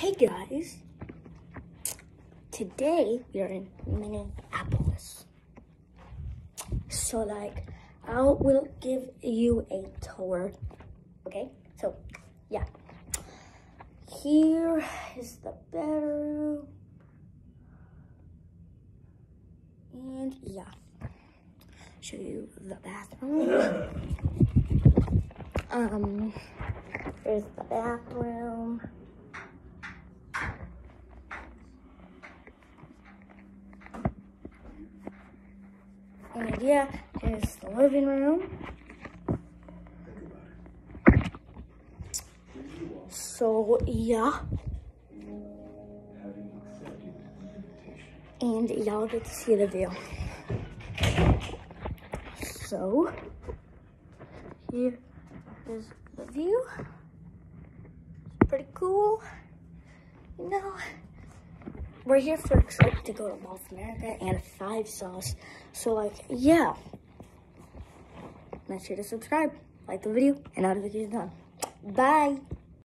Hey guys, today we are in Minneapolis. So like, I will give you a tour, okay? So, yeah. Here is the bedroom. And yeah, show you the bathroom. Um, there's the bathroom. And yeah, here's the living room. So yeah. And y'all get to see the view. So here is the view. Pretty cool. You know, we're here for a trip to go to North America and Five Sauce. So like, yeah. Make sure to subscribe, like the video, and notifications on. Bye.